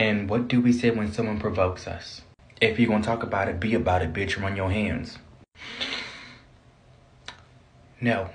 And what do we say when someone provokes us? If you're gonna talk about it, be about it, bitch. Run your hands. No,